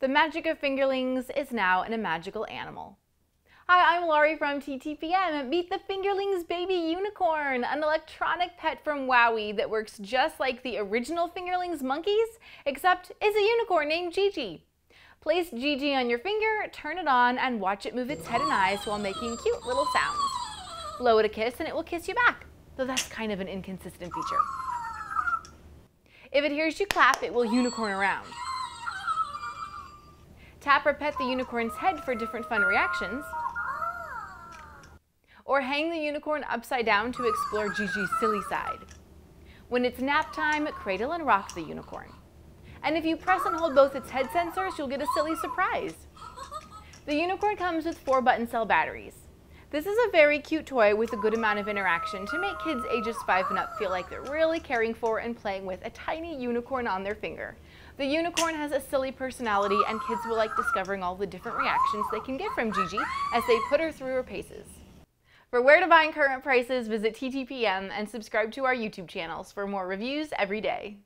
The magic of fingerlings is now in a magical animal. Hi, I'm Laurie from TTPM. Meet the Fingerlings Baby Unicorn, an electronic pet from WowWee that works just like the original Fingerlings monkeys, except is a unicorn named Gigi. Place Gigi on your finger, turn it on, and watch it move its head and eyes while making cute little sounds. Blow it a kiss and it will kiss you back, though that's kind of an inconsistent feature. If it hears you clap, it will unicorn around. Tap or pet the unicorn's head for different fun reactions. Or hang the unicorn upside down to explore Gigi's silly side. When it's nap time, cradle and rock the unicorn. And if you press and hold both its head sensors, you'll get a silly surprise. The unicorn comes with four button cell batteries. This is a very cute toy with a good amount of interaction to make kids ages 5 and up feel like they're really caring for and playing with a tiny unicorn on their finger. The unicorn has a silly personality and kids will like discovering all the different reactions they can get from Gigi as they put her through her paces. For where to find current prices, visit TTPM and subscribe to our YouTube channels for more reviews every day.